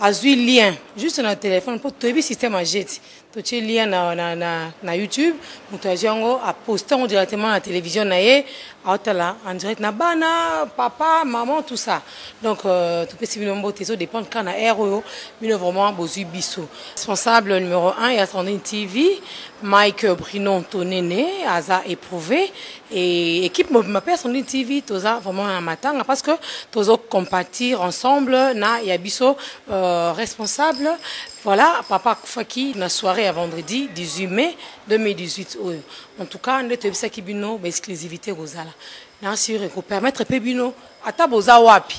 azwi lien juste na telefone mpo toyebi système ajeti totie lien na, na, na, na youtube moto azwi yango aposte yango directement na télévision na ye aotala en direct na bana papa maman tout ça donc euh, topesi bino mbote ezodépendre kaka na aire oyo bino vraiment bozwi biso responsable numéro 1 ya sandrine tv mike brino tonene aza éprouvé Et équipe Mobimba Père Sandrine TV, toza vraiment à matanga parce que tozo compatir ensemble na yabiso euh, responsable. Voilà, papa Koufaki, na soirée à vendredi 18 mai 2018. Oyo. En tout cas, nde toyebisa ki bino ba exclusivité kozala. Na assurer ko permettre pe bino ata boza wapi.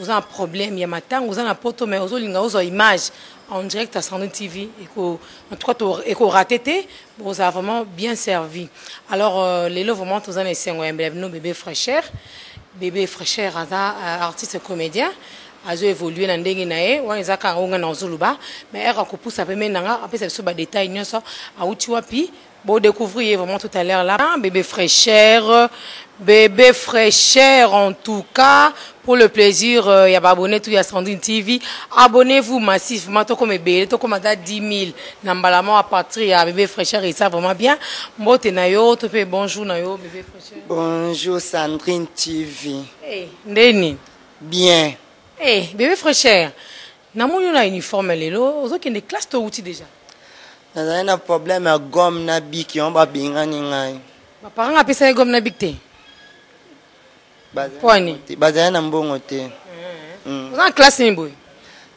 oza na problème ya matango oza na poto mais ozolinga ozwa image en direct à Sandrine TV et que, en tout cas et qu'on raté te vous a vraiment bien servi alors euh, lelo vraiment toza na esengo ya mbela bino bébé fraîcheur bébé fraîcheur aza euh, artiste comédien azo évoluer na ndenge na ye wana eza kaka ngo ngai nazoloba mais ere akopusa pembeni na nga apesa biso badetail nyonso auti wapi Bo découvrir ye vraiment tout à l'heure là. Ah, bébé fraîcheur, bébé fraîcheur en tout cas pour le plaisir euh, ya baabonné tout ya Sandrine TV. Abonnez-vous massivement tokoma ebele tokoma ata 10 000 na mbala moko à partir ya bébé fraîcheur esa vraiment bien. Mbote na yo to mpe bonjour na yo bébé fraîcheur. Bonjour Sandrine TV. Hey, ndeni. Bien. Hey, bébé fraîcheur. Namoni yo na uniforme lelo ozokende classe to outi deja? Nazali na problème ya gomme na bic yango babengani ngai. Baparanga apesa ye gomme na bic te? Pwani. Bazali na mbongo te. Eh. Mm. Oza na classe nini boye?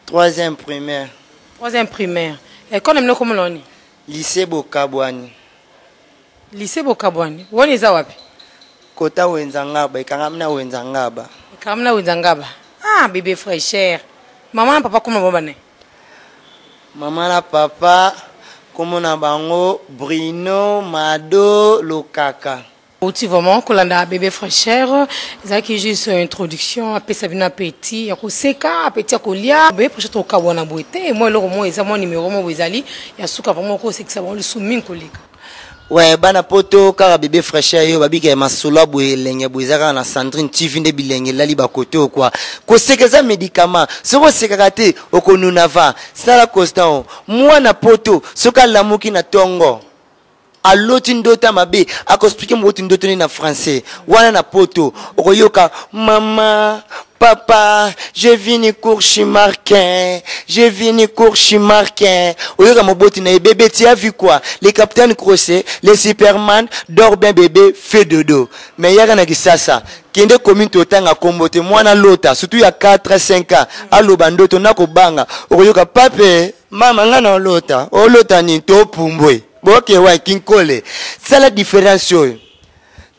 Troisième primaire. Troisième primaire. Ekole eh, mino komona nini? Lycee Bokabwani. Lycée Bokabwani. Wana eza wapi? Kota Wenza Ngaba, ekangami na Wenza Ngaba. Ekangami na Wenza Ngaba. Ah, bebe fraîcheur. Maman na papa koma baba ne. Maman na papa komona bango Bruno Mado Lokaka. outi vraiment kolanda bebe fraîcheur ezalaki juste introduction apesa bino apeti ya koseka apeti ya kolia bebe fraîcheur tokabwana boye te mwa eloko moko eza mwa numero moko ezali ya suka vraiment okosekisa bango lisusu mingi koleka we bana poto kaka bebe fraîcheur yo babika ya masolo ya boye elenge boye eza kaka na sandrine tv nde bilenge elali bakote oyo kua koseka eza médicament soki osekaka te okonuna va sala constant mwana poto soki alamuki na tongo aloti ndoto ya mabe akospike moboti ndoto nini na français wana na poto okoyoka mama papa je vini cour chimarquin je vini cour chimarquin oyoka moboti na ye bebe tia vu quoi le capitaine crochet le superman dor bien bebe fe dodo mais yaka na kisasa kende commune totanga kombo te mwana lota surtout ya 4 5 ans aloba ndoto nakobanga okoyoka pape Mama nga na olota, olota nini to pumbwe. Boke wa kinkole. Sala différence oyo.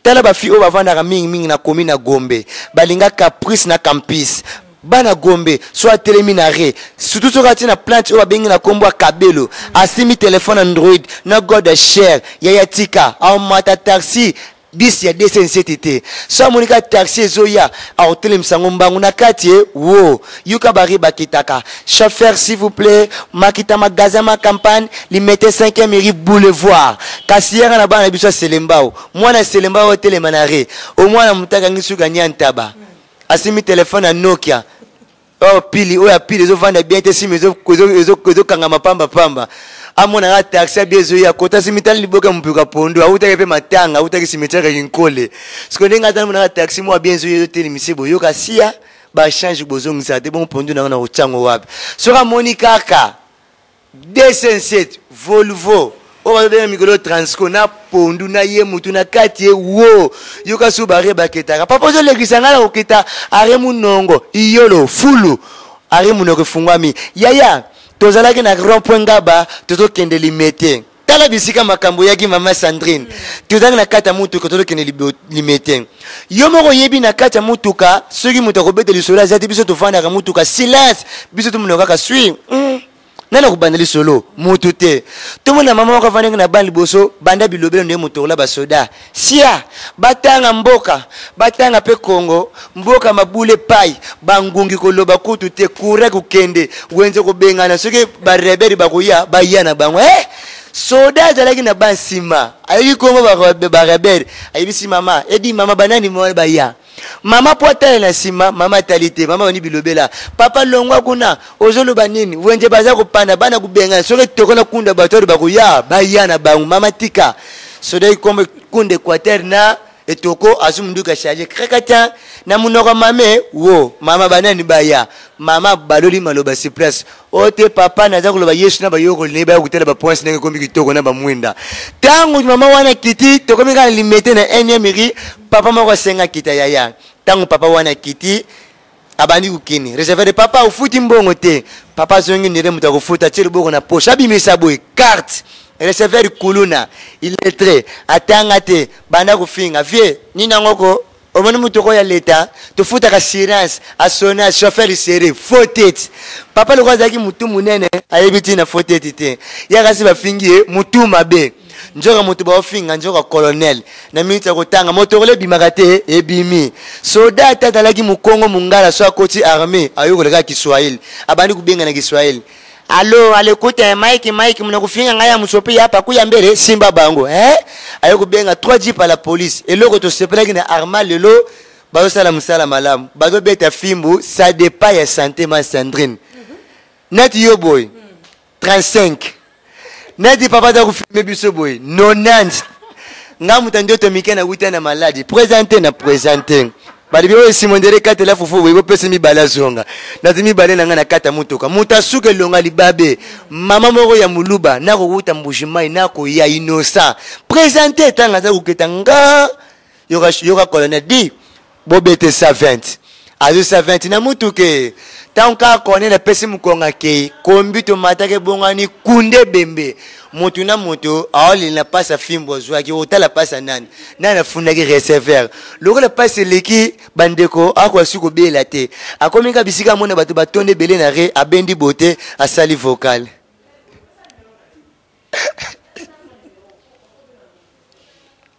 Tala ba fille oyo bavandaka mingi mingi na komi na Gombe, balinga caprice na campus. bana gombe so atelemi na re surtout soki atie na plante oyo babengi na nkombo ya kabelo asimbi telefone android na god share yaya tika aomata taxi 10 ya 207 te so amoni ka taxi ezoya akotelemisa yango mbangu na kati e wo yoka bari bakitaka chauffeur s'il vous plaît makita magasin ma campagne limete 5e mairie boulevard kasi yaka na bana na biso ya selembao mwana ya selembao otelema na re omwana moto akangi suka nia ntaba asimi telefone ya nokia oyo pili oyo ya pili ezovanda bien te nsima ezokangama pamba pamba amonaka taxi abi ezoyi akota simi tali liboke ya mopiko ya pondu awutaki mpe matanga awutaki simetiare ya kinkole siko ndenge ata namonaka taxi moko abi ezoyi ezotelemisi boyoka siya bachange bozongisaka te bongo pondu na yango na kotyango wapi soki amoni kaka 207 volvo oyo bazobenda mikolo transco na pondu na ye mutu na kati ye wo yoka su bare baketaka papa ozolekisa ngai na kokita are munongo iyolo fulu are munoko efungwami yaya tozalaki na rond point ngaba tozokende limete tala bisika makambo oyaki mama sandrine tozalaki na kati ya motuka tozokende limete yo moko oyebi na kati ya motuka soki moto akobeta lisolo aza te biso tofandaka motuka silence biso tomonaka kaka swi hmm. nani akobanda lisolo motu te tomona mama moko afandaki na bana liboso banda bilobelo ndenge moto okola basoda Siaa batanga mboka batanga pe Congo mboka mabule pai bangungi koloba kutu te kura kokende wenze kobengana soki bareberi bakoya baya na bango eh! soda azalaki na ba nsima ayoki kongo bareberi ayebisi mama edi mama banani baya mama po atala na nsima mama atali te mama oni bilobela papa longwa kuna ozoloba nini wenze baza kopanda bana kobengana soki etoko na kunda bato oyo bakoya baya na bango mama tika sodaki kombe kunda equateur na etoko azwi monduki ya charge krakata na monoko mame wo mama banani baya mama baloli maloba sur place oyo te papa naza koloba yesu na bayokoli na ye baya kotala bapoince ndenge ekomi kitoko na bamwinda ntango mama wana kiti tokomi kaka limete na enième ri papa moko asenga kita yaya ntango papa wana kiti abandi kokini reserve de papa ofuti mbongo te papa azongi ndele moto akofuta tie loboko na poche abimisa boye carte receveur kuluna illettré atanga te banda kofinga vie nini yango ko omoni motoko ya leta tofutaka assurance asona chauffeur sere foteti papa lokola azalaki motu monene ayebi ntina foteti te yakasi bafingi ye motu mabe nzoka moto baofinga nzoka colonel na miniti ya kotanga motokolo ebimaka te ebimi soda ata atalaki mokongo mongala so akoti arme ayokolaka kiswahili abandi kobengana kiswahili Alo, alekuta eh, Mike Mike muna kufinga ngai ya musopi ya paku ya mbele simba bango eh ayo kubenga 3 jeep à la police eloko to sepelaki na Arma lelo bazo sala musala malamu bazo beta fimbu ça dépend ya santé ma Sandrine mm -hmm. net yo boy mm. 35 neti papa aza kofilme biso boye 90 nga moto ndoto mike nawuta na maladi presente na presente balobi oyo simondele katela fufu boye bopesi mibale azonga nazi mibale na ngai na kata motuka moto asuka elonga libabe mama moko ya moluba nakowuta mbujimai nakoya inosa presente ntango aza koketa nga yoka colonel di bobete saventi azwi saventi na motuke ntango kaka cornel apesi mokongo akei kombi tomataki ebongani kunde bembe motu na moto aolela mpasi afimbo azwaki otala mpasi ya nani nani afundaki receveur lokola mpasi eleki bandeko akoasi kobela te akomi kaka bisika amona bato batonda ebele na re abendi bote asali vocal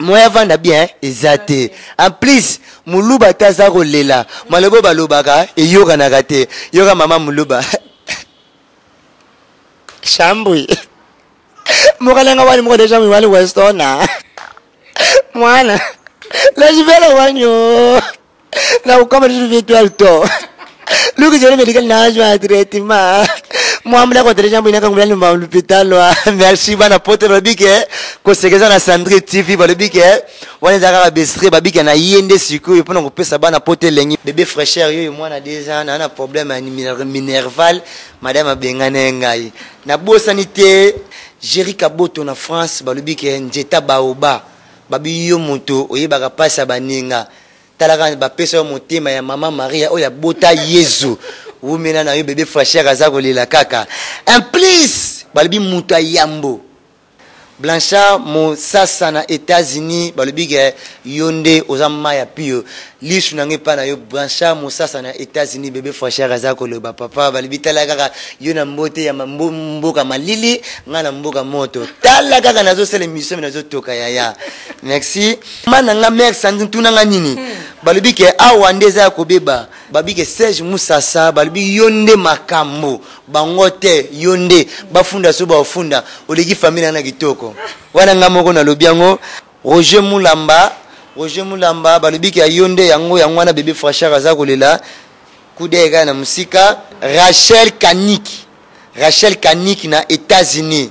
moyen avanda bien hein? eza te en plus muluba ata aza kolela maloba balobaka eyokanaka te yoka mama muluba shambwi mokalenga wani moko deja mwi wani westona mwana lajivela wanyo na kokoma lisusu vie to ya lito luki zero medical nazwa traitement mwambu nakotelesha mbu inakangula ni mwa lopitalo ah. merci bana pote balobi ke koseka eza na sandri tv balobi ke wana eza kaka bestre babika na ye nde sikoyo mpo na kopesa bana pote elengi bebe fraîcheur yoyo mwana deja naa na problème ya minerval madame abengana ye ngai nabosani te jeri kaboto na france balobi ke njeta baoba babi yo moto oyebaka mpasi ya baninga tala kaka ba pesa yo motema ya maman Maria oyo abota Yezu wumela na yo bebe frachère aza kolela kaka en plus balobi moto ya yambo blanchard mosasa na états-unis balobi ke yo nde oza mai ya pio lisu na ngai epai na yo blanchard mosasa na états-unis bebe frachère aza koloba papa balobi tala kaka yo na mbote ya mboka malili ngai na mboka moto tala kaka nazosala émission me nazotoka yaya merci ma na nga mère sandi ntuna nga nini hmm. balobi ke awa nde eza ya kobeba babi ke serge musasa balobi yo nde makambo bango te yo nde bafunda so bafunda oleki famille na na kitoko wana nga moko nalobi yango roger mulamba roger mulamba balobi ke yo nde yango yango wana bebe frachar aza kolela kude ekai na mosika rachel kaniki rachel kaniki na etats-unis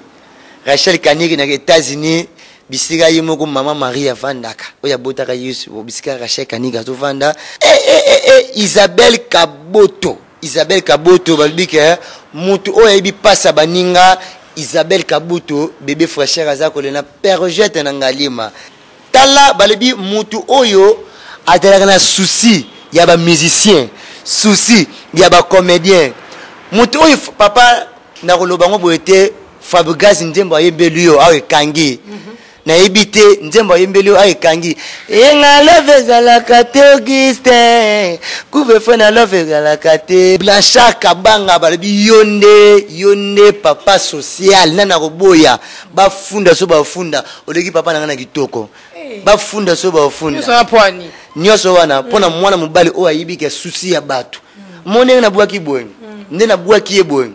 rachel kaniki na etats-unis bisika ye moko mama marie avandaka oyo abotaka yesu bisika rachel kaniki azovanda e, e, e, e, isabelle kaboto isabelle kaboto balobi ke eh, motu oyo ayebi mpasi ya baninga isabelle kaboto bebe fracheur aza kolela pergete na ngalima tala balebi mutu oyo azalaka na souci ya ba musicien souci ya ba comédien mutu oyo papa nakoloba yango boye te fabrigas nzembo ayembeli yo awa ekangi mm -hmm. nayebi te nzembo ayembeli oyo aekangi enga love ezalaka te augustin couvefeu na love ezalaka te blanchard kabanga balobi yo nde yo nde papa social nani akoboya bafunda so bafunda oleki papa na ngai na kitoko eh. bafunda so bafunda nyonso wana mpo na mm. mwana mobali oyo ayebi ke susi ya bato mm. mo ndenge nabwaki boye mm. nde nabwaki ye boye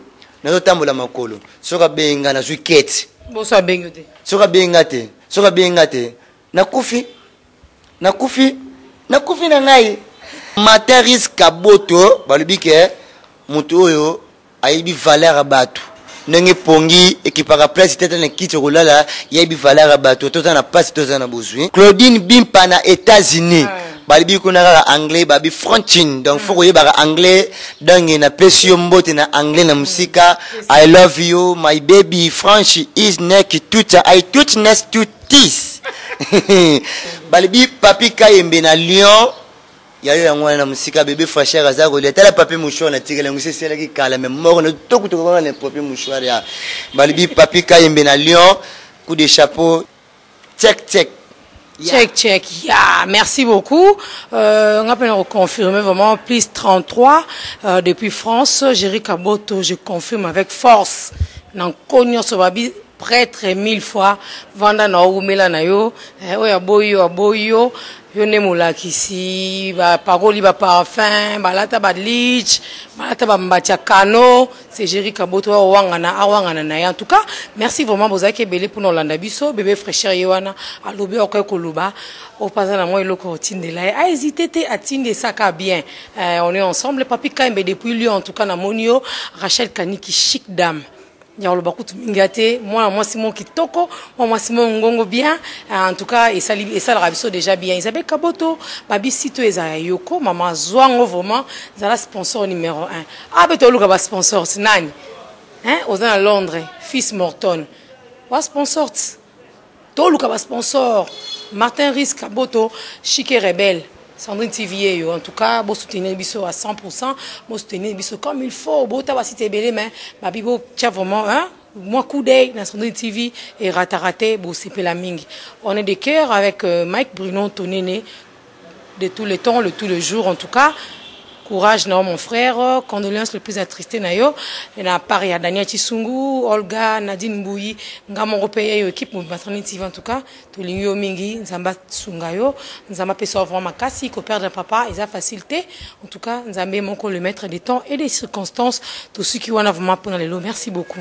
nazotambola makolo soki abengi ngai nazwi kete soki abengi ngai te soki abengi ngai te nakufi nakufi nakufi na ngai mataris kaboto balobi ke moto oyo ayebi valeur ya bato ndenge pongi ekipaka place te ata na kiti okolala yebi valeur ya bato toza na mpasi toza na bozwi claudine bimpa na états-unis ah. balibi kuna kaka anglais babi franchin donc fo koyebaka anglais dange napesi yo mbote na anglais na mosika i love you my baby franchi is nek tuta i tutnes tut tis balibi papi kayembe na lyon yayo yango wana na mosika bebe fracheur aza kolia tala papi mouchoir natikeli yango seselaki kala me moko na tokutoka kaka na papi mouchoir ya balibi papi kayembe na lyon coup de chapeau check check Yeah. Check, check. Yeah, merci beaucoup. Euh, on a peine reconfirmé vraiment. Plus 33 euh, depuis France. Jerry Kaboto, je confirme avec force. Dans Cognos, pretre mille fois vanda na owumela na yo eh, oyo aboyi yo aboyi yo yo nde molakisi bapakoli baparfum balata baliche balata bambati ya kano segeri kaboto awangana awangana na ye en tout cas merci vraiment bozalaki ebele mpona olanda biso bebe fraîcheur ye wana alobi okoki koloba opaza nango eloko otindela ye ahésite te atindi esaka bien eh, on est ensemble papi kaimbe depuis lion en tout cas namoni yo rachel kaniki chic dame nyakoloba kutu mingi ya te mwana mwasi moko kitoko mwana mwasi moko ngongo bien en tout cas esali esalaka biso déjà bien isabel kaboto babisi to eza ya yoko mama zwa ngo vraiment zala sponsor numéro 1 abe toluka ba sponsors nani hein oza na londres fils morton wa sponsors toluka ba sponsor martin risque aboto chike rebelle Sandrine TV et en tout cas vous soutenez biso à 100% vous soutenez biso comme il faut vous ta basite belé mais ma bibo tiens vraiment hein moi coup d'œil dans Sandrine TV et rata raté vous c'est la mingi on est de cœur avec euh, Mike Bruno Tonene de tous les temps, le tout le jour en tout cas. Courage Nao mon frère, condoléances le plus attristé Nayo, la part ya Daniel Chisungu, Olga, Nadine Mbouyi, nga moko pe yo équipe mon maternité TV en tout cas, to lingi yo mingi, nzamba sunga yo, nzamba pe so vraiment makasi ko perdre papa, eza facilité. En tout cas, nzambe moko le maître des temps et des circonstances, to suki wana vraiment pona lelo. Merci beaucoup.